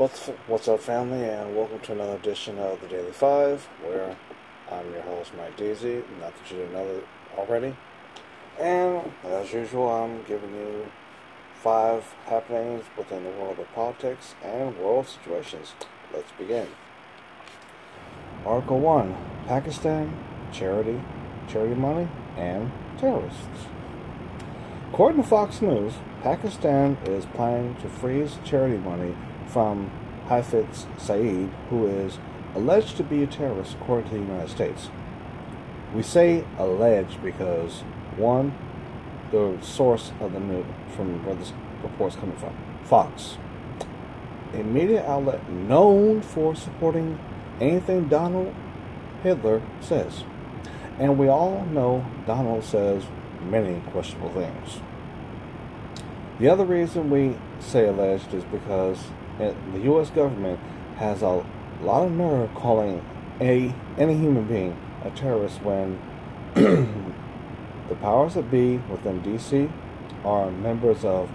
What's what's up, family, and welcome to another edition of the Daily Five, where I'm your host, Mike Daisy. Not that you didn't know that already. And as usual, I'm giving you five happenings within the world of politics and world situations. Let's begin. Article one: Pakistan charity, charity money, and terrorists. According to Fox News, Pakistan is planning to freeze charity money from Hafiz Saeed, who is alleged to be a terrorist according to the United States. We say alleged because, one, the source of the news from where this report's coming from, Fox, a media outlet known for supporting anything Donald Hitler says. And we all know Donald says many questionable things. The other reason we say alleged is because the U.S. government has a lot of nerve calling a any human being a terrorist when the powers that be within D.C. are members of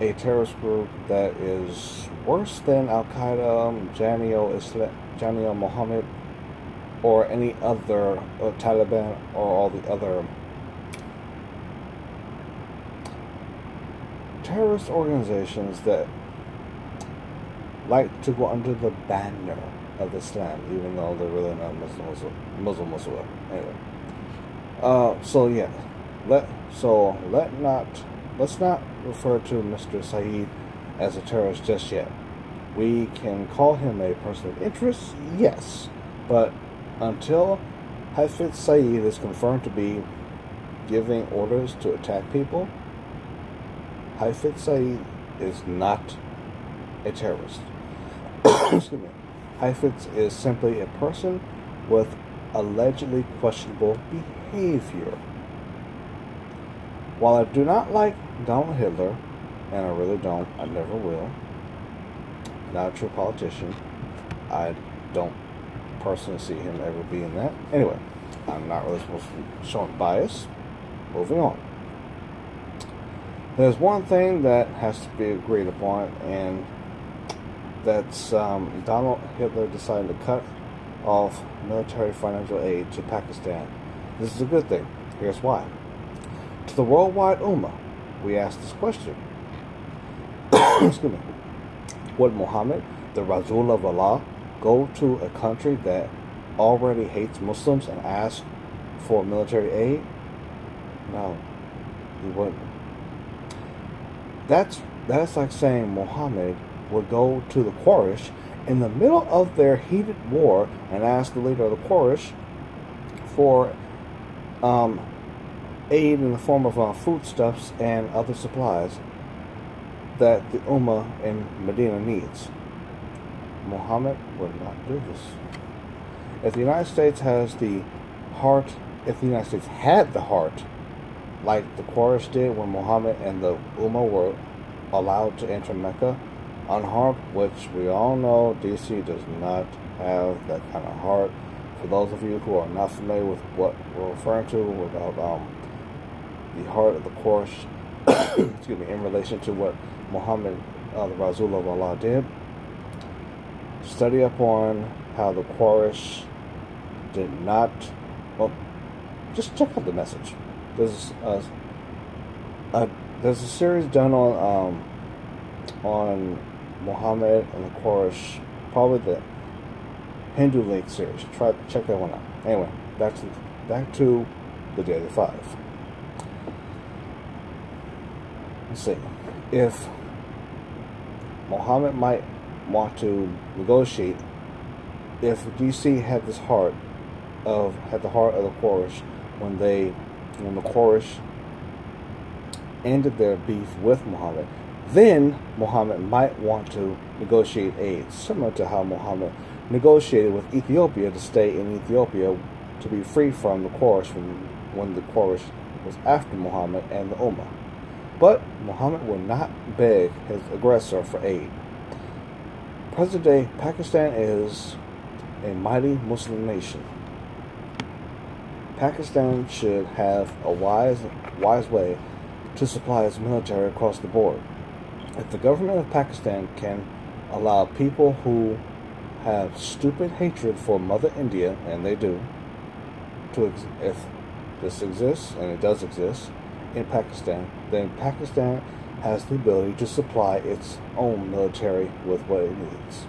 a terrorist group that is worse than Al Qaeda, Jamia Islam, Jamia Mohammed, or any other uh, Taliban, or all the other terrorist organizations that like to go under the banner of Islam, even though they're really not Muslims, Muslim Muslim. Anyway, uh, so yeah, let so let not let's not refer to Mr. Saeed as a terrorist just yet. We can call him a person of interest, yes, but until Hafez Saeed is confirmed to be giving orders to attack people, Hafez Saeed is not a terrorist. Excuse me. Hafez is simply a person with allegedly questionable behavior. While I do not like Donald Hitler, and I really don't, I never will, not a true politician, I don't personally see him ever being that. Anyway, I'm not really supposed to be showing bias. Moving on. There's one thing that has to be agreed upon, and that's um, Donald Hitler decided to cut off military financial aid to Pakistan. This is a good thing. Here's why. To the worldwide Ummah, we ask this question. Excuse me. Would Muhammad, the Rasul of Allah, go to a country that already hates Muslims and ask for military aid? No, he wouldn't. That's that's like saying Muhammad would go to the Quraysh in the middle of their heated war and ask the leader of the Quraysh for um, aid in the form of uh, foodstuffs and other supplies that the Ummah in Medina needs. Muhammad would not do this. If the United States has the heart, if the United States had the heart, like the Quraysh did when Muhammad and the Ummah were allowed to enter Mecca unharmed, which we all know DC does not have that kind of heart. For those of you who are not familiar with what we're referring to about um, the heart of the Quraysh, excuse me, in relation to what Muhammad, uh, the Rasul of Allah, did, study up on how the Quraysh did not, well, just check out the message. There's a, a there's a series done on um, on Muhammad and the Quraysh, probably the Hindu Link series. Try check that one out. Anyway, back to back to the Daily Five. Let's see if Muhammad might want to negotiate if DC had this heart of had the heart of the Quraysh when they when the Quraysh ended their beef with Muhammad, then Muhammad might want to negotiate aid, similar to how Muhammad negotiated with Ethiopia to stay in Ethiopia to be free from the Quraysh when, when the Quraysh was after Muhammad and the Ummah. But Muhammad would not beg his aggressor for aid. Present day, Pakistan is a mighty Muslim nation. Pakistan should have a wise, wise way to supply its military across the board. If the government of Pakistan can allow people who have stupid hatred for Mother India, and they do, to ex- if this exists, and it does exist, in Pakistan, then Pakistan has the ability to supply its own military with what it needs.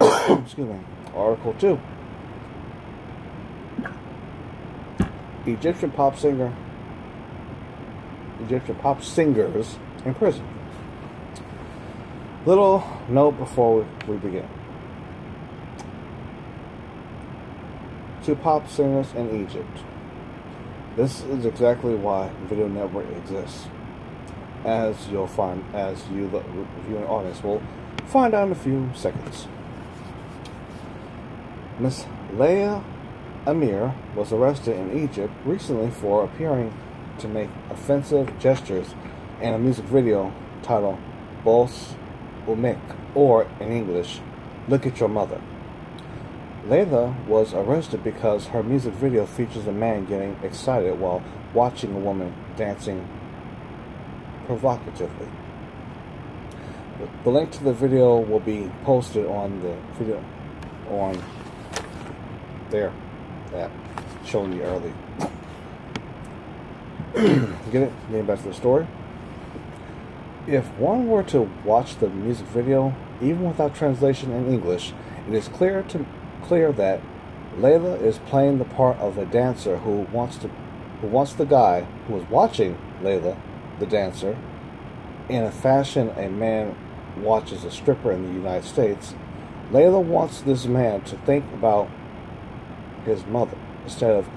Excuse me. Article 2. Egyptian pop singer Egyptian pop singers in prison. Little note before we begin. To pop singers in Egypt. This is exactly why Video Network exists. As you'll find, as you, the viewing audience will find out in a few seconds. Miss Layla Amir was arrested in Egypt recently for appearing to make offensive gestures in a music video titled Boss Umek, or in English, Look at Your Mother. Layla was arrested because her music video features a man getting excited while watching a woman dancing provocatively. The link to the video will be posted on the video on there that showing you early. Get it? Getting back to the story. If one were to watch the music video, even without translation in English, it is clear to clear that Layla is playing the part of a dancer who wants to who wants the guy who is watching Layla, the dancer, in a fashion a man watches a stripper in the United States. Layla wants this man to think about his mother instead of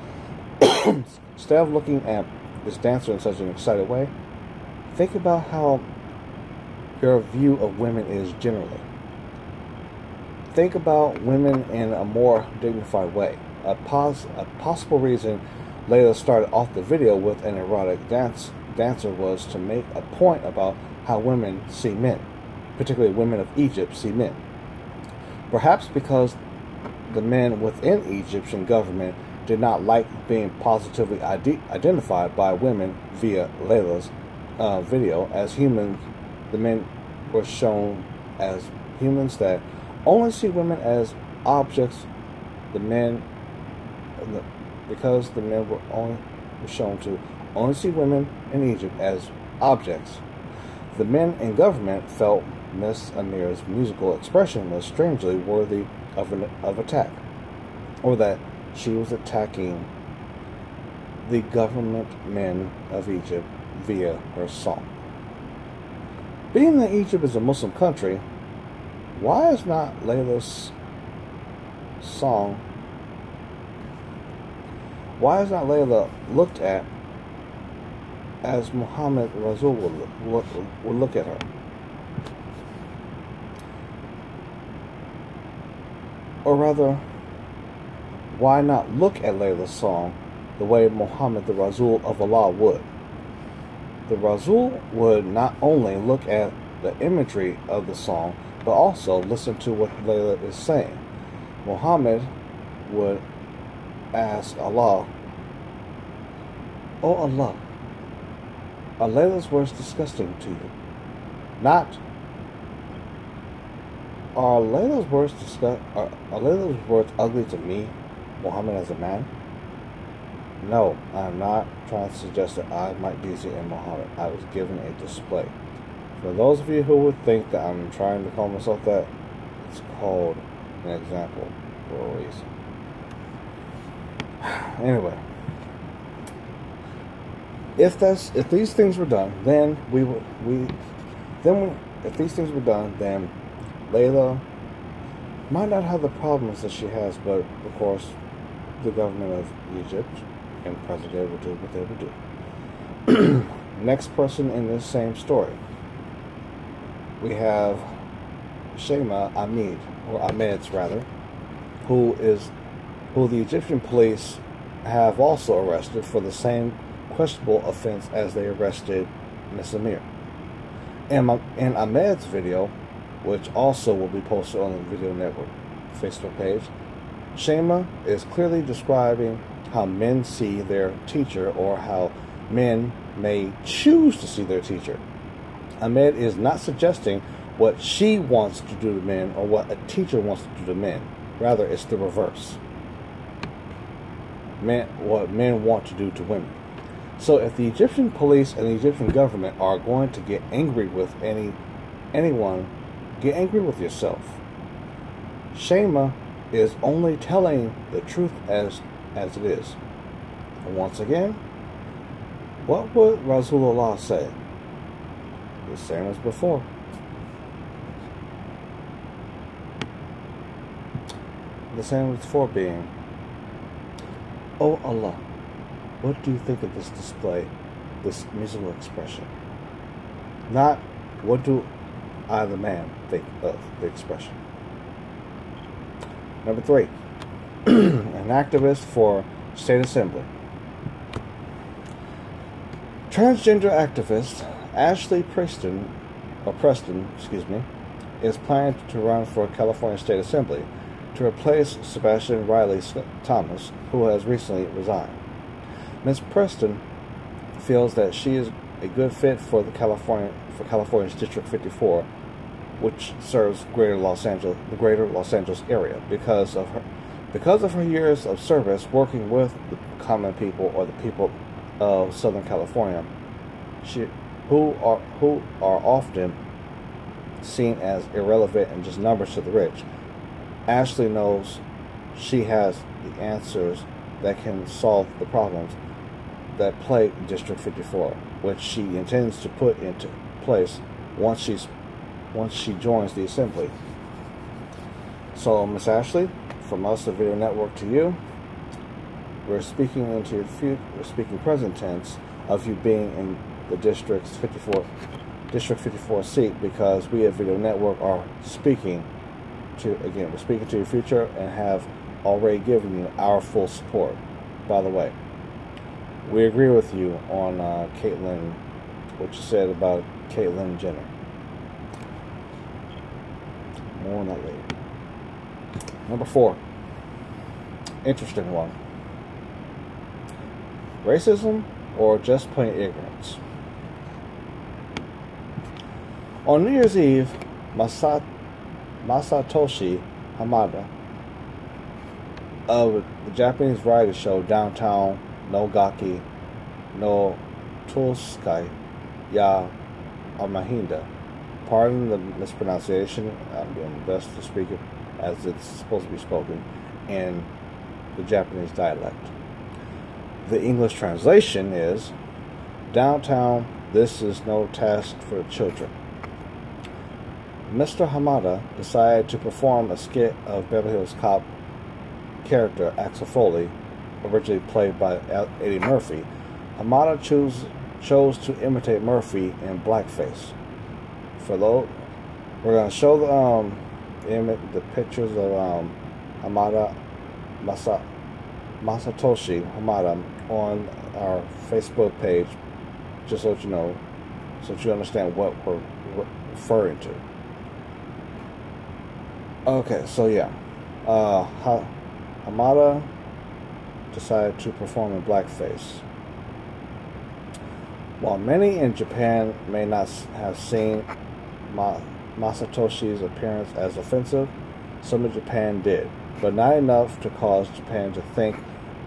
instead of looking at this dancer in such an excited way. Think about how your view of women is generally. Think about women in a more dignified way. A, pos- a possible reason Layla started off the video with an erotic dance dancer was to make a point about how women see men, particularly women of Egypt see men. Perhaps because the men within Egyptian government did not like being positively ide- identified by women via Layla's uh, video as humans. The men were shown as humans that only see women as objects. The men, the, because the men were only were shown to only see women in Egypt as objects. The men in government felt Miss Amir's musical expression was strangely worthy of an of attack, or that she was attacking the government men of Egypt via her song. Being that Egypt is a Muslim country, why is not Layla's song, why is not Layla looked at as Muhammad Rasul would look, would look at her? Or rather, why not look at Layla's song the way Muhammad the Rasul of Allah would? The Rasul would not only look at the imagery of the song, but also listen to what Layla is saying. Muhammad would ask Allah, Oh Allah, are Layla's words disgusting to you? Not are Layla's words disgust are, are Layla's words ugly to me, Muhammad as a man? No, I'm not trying to suggest that I might be in Muhammad. I was given a display. For those of you who would think that I'm trying to call myself that, it's called an example for a reason. Anyway, if that's if these things were done, then we would we then we, if these things were done, then Layla might not have the problems that she has, but of course, the government of Egypt and President will do what they will do. Next person in this same story, we have Shema Ahmed, or Ahmed's rather, who is who the Egyptian police have also arrested for the same questionable offense as they arrested Miss Amir. In, Ahmed's video, which also will be posted on the Video Network Facebook page, Shema is clearly describing how men see their teacher or how men may choose to see their teacher. Ahmed is not suggesting what she wants to do to men or what a teacher wants to do to men. Rather, it's the reverse. Men, what men want to do to women. So, if the Egyptian police and the Egyptian government are going to get angry with any anyone, get angry with yourself. Shema is only telling the truth as as it is. And once again, what would Rasulullah say? The same as before. The same as before being, Oh Allah, what do you think of this display, this musical expression? Not what do I, the man, think of the expression. Number three, an activist for state assembly. Transgender activist Ashley Preston, or Preston, excuse me, is planning to run for California State Assembly to replace Sebastian Riley Thomas, who has recently resigned. Ms. Preston feels that she is a good fit for the California for California's District 54, which serves Greater Los Angeles, the Greater Los Angeles area, because of her because of her years of service working with the common people or the people of Southern California. She who are who are often seen as irrelevant and just numbers to the rich. Ashley knows she has the answers that can solve the problems that plague District 54, which she intends to put into place once she's once she joins the assembly. So, Miss Ashley, from us, the Video Network, to you, we're speaking into your future. We're speaking present tense of you being in the district's 54 district 54 seat because we at Video Network are speaking to again we're speaking to your future and have already given you our full support. By the way, we agree with you on uh, what you said about Caitlyn Jenner. More on that later. Number four, interesting one. Racism or just plain ignorance? On New Year's Eve, Masat, Masatoshi Hamada of the Japanese variety show Downtown Nogaki no Toskai Ya Amahinda. Pardon the mispronunciation, I'm doing the best to speak it as it's supposed to be spoken in the Japanese dialect. The English translation is Downtown, this is no task for children. Mr. Hamada decided to perform a skit of Beverly Hills Cop character Axel Foley, originally played by Eddie Murphy. Hamada chose, chose to imitate Murphy in blackface. For those, we're going to show the, um, the pictures of um, Hamada Masa, Masatoshi Hamada on our Facebook page, just so you know, so that you understand what we're referring to. Okay, so yeah. Uh, ha- Hamada decided to perform in blackface. While many in Japan may not have seen Ma- Masatoshi's appearance as offensive, some in Japan did, but not enough to cause Japan to think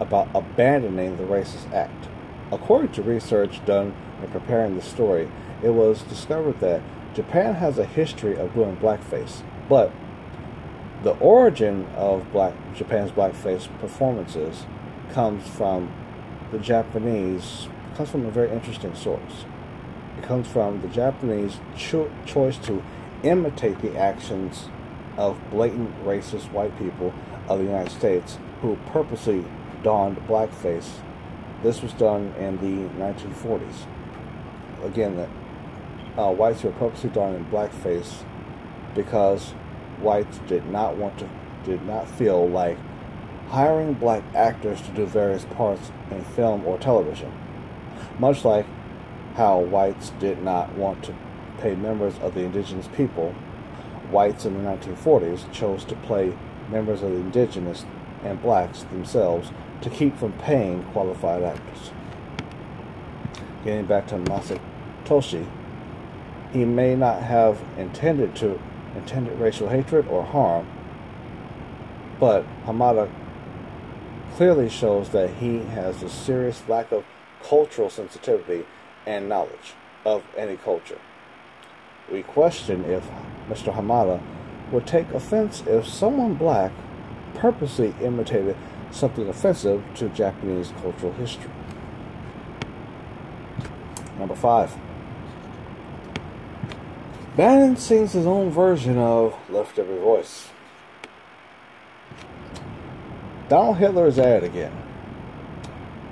about abandoning the racist act. According to research done in preparing the story, it was discovered that Japan has a history of doing blackface, but the origin of black Japan's blackface performances comes from the Japanese comes from a very interesting source. It comes from the Japanese cho- choice to imitate the actions of blatant racist white people of the United States who purposely donned blackface. This was done in the 1940s. Again, that uh, whites were purposely donning blackface because whites did not want to, did not feel like hiring black actors to do various parts in film or television. Much like how whites did not want to pay members of the indigenous people, whites in the 1940s chose to play members of the indigenous and blacks themselves to keep from paying qualified actors. Getting back to Masatoshi, he may not have intended to intended racial hatred or harm, but Hamada clearly shows that he has a serious lack of cultural sensitivity and knowledge of any culture. We question if Mr. Hamada would take offense if someone black purposely imitated something offensive to Japanese cultural history. Number five. Bannon sings his own version of Lift Every Voice. Donald Hitler is at it again.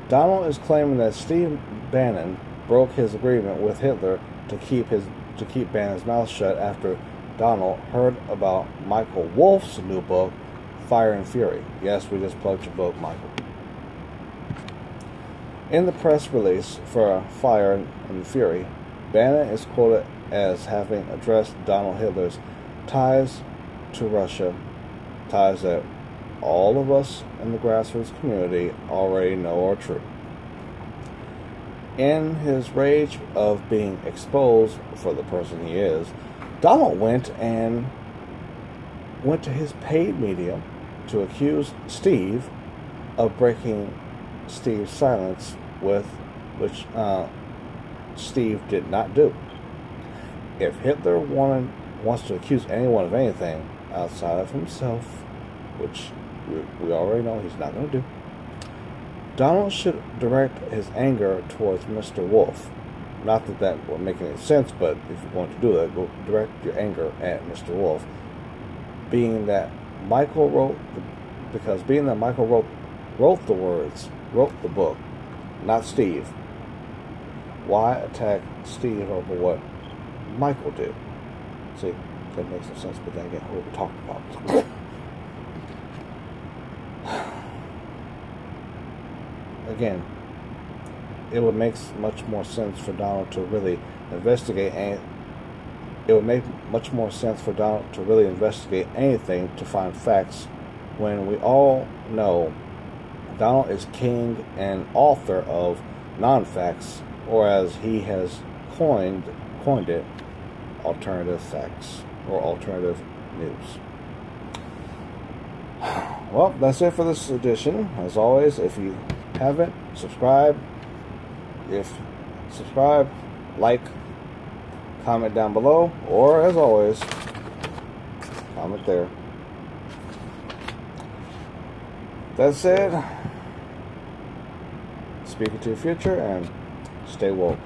Donald is claiming that Steve Bannon broke his agreement with Hitler to keep his to keep Bannon's mouth shut after Donald heard about Michael Wolff's new book, Fire and Fury. Yes, we just plugged your book, Michael. In the press release for Fire and Fury, Bannon is quoted as having addressed Donald Hitler's ties to Russia, ties that all of us in the grassroots community already know are true. In his rage of being exposed for the person he is, Donald went and went to his paid media to accuse Steve of breaking Steve's silence with which uh, Steve did not do. If Hitler wanted wants to accuse anyone of anything outside of himself, which we, we already know he's not going to do, Donald should direct his anger towards Mr. Wolff. Not that that would make any sense, but if you want to do that, go direct your anger at Mr. Wolff. Being that Michael wrote, the, because being that Michael wrote wrote the words, wrote the book, not Steve. Why attack Steve over what Michael did? See, that makes no sense, but then again, what we talking about? Again, it would make much more sense for Donald to really investigate and it would make much more sense for Donald to really investigate anything to find facts when we all know Donald is king and author of non-facts or as he has coined coined it alternative facts or alternative news. Well, that's it for this edition. As always, if you haven't, subscribe. If subscribe, like, comment down below, or as always, comment there. That said, speak into your future and stay woke.